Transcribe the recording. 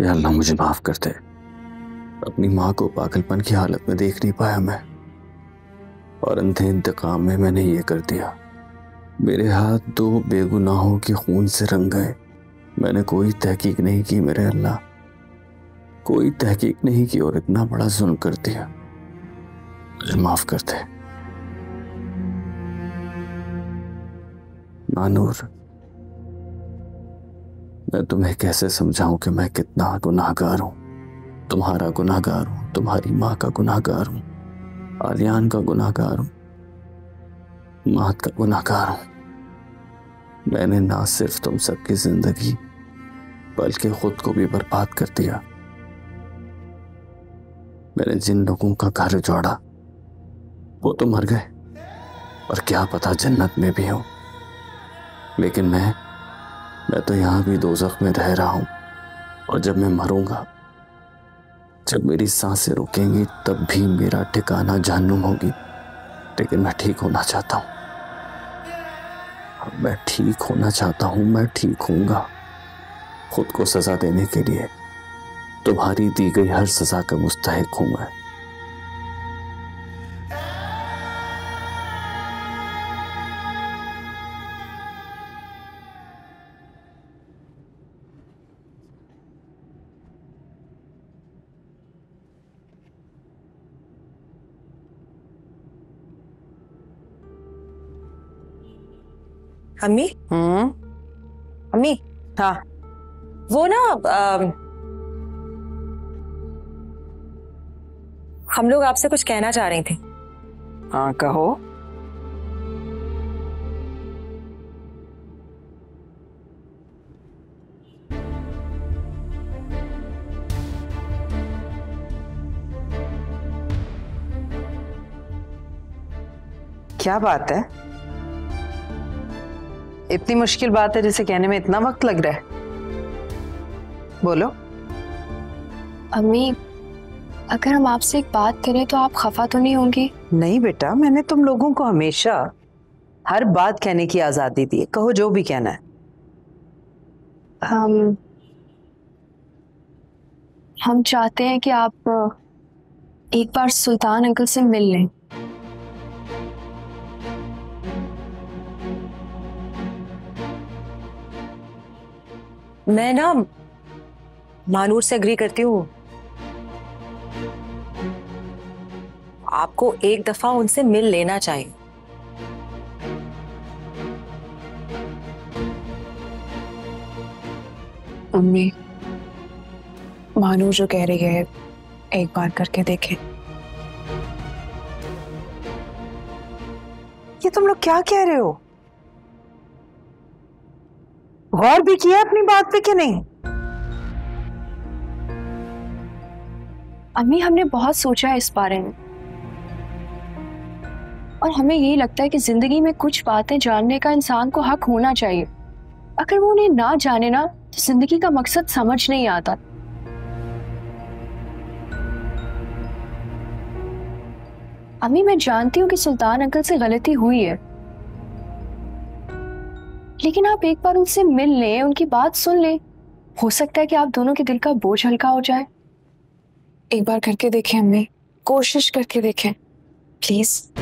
या अल्लाह मुझे माफ़ कर दे। अपनी माँ को पागलपन की हालत में देख नहीं पाया मैं। और अंधे इंतकाम में मैंने ये कर दिया। मेरे हाथ दो बेगुनाहों के खून से रंग गए। मैंने कोई तहकीक नहीं की मेरे अल्लाह। कोई तहकीक नहीं की और इतना बड़ा जुल्म कर दिया। मुझे माफ़ कर दे। नानूर। मैं तुम्हें कैसे समझाऊं कि मैं कितना गुनाहगार हूँ? तुम्हारा गुनाहगार हूँ, तुम्हारी माँ का गुनाहगार हूँ, आलियान का गुनाहगार हूँ, मात का गुनाहगार हूँ। मैंने ना सिर्फ़ तुम सबकी ज़िंदगी, बल्कि खुद को भी बर्बाद कर दिया। मैंने जिन लोगों का घर जोड़ा, वो तो मर गए, और क्या पता जन्नत में भी हो। लेकिन मैं मैं तो यहाँ भी दो में रह रहा हूँ। और जब मैं मरूँगा, जब मेरी साँसें रुकेंगी, तब भी मेरा ठिकाना जहन्नुम होगी। लेकिन मैं ठीक होना चाहता हूँ। मैं ठीक होना चाहता हूँ, मैं ठीक होऊँगा। खुद को सजा देने के लिए तुम्हारी दी गई हर सजा का मुस्तक हूँ मैं। अम्मी? हम्म। अम्मी? हाँ। वो ना अम, हम लोग आपसे कुछ कहना चाह रही थी। हाँ कहो। क्या बात है? इतनी मुश्किल बात है जिसे कहने में इतना वक्त लग रहा है। बोलो। अम्मी अगर हम आपसे एक बात करें तो आप खफा तो नहीं होंगी? नहीं बेटा मैंने तुम लोगों को हमेशा हर बात कहने की आज़ादी दी है। कहो जो भी कहना है। हम हम चाहते हैं कि आप एक बार सुल्तान अंकल से मिल लें। मैं ना मानूर से अग्री करती हूँ। आपको एक दफ़ा उनसे मिल लेना चाहिए। अम्मी मानू जो कह रही है, एक बार करके देखें। ये तुम लोग क्या कह रहे हो? गौर भी किया अपनी बात पे कि नहीं। अम्मी, हमने बहुत सोचा है इस बारे में। और हमें यही लगता है कि ज़िंदगी में कुछ बातें जानने का इंसान को हक होना चाहिए। अगर वो उन्हें ना जाने ना तो ज़िंदगी का मकसद समझ नहीं आता। अम्मी, मैं जानती हूँ कि सुल्तान अंकल से गलती हुई है। लेकिन आप एक बार उनसे मिल लें, उनकी बात सुन लें। हो सकता है कि आप दोनों के दिल का बोझ हल्का हो जाए। एक बार करके देखें, अम्मी। कोशिश करके देखें। प्लीज़।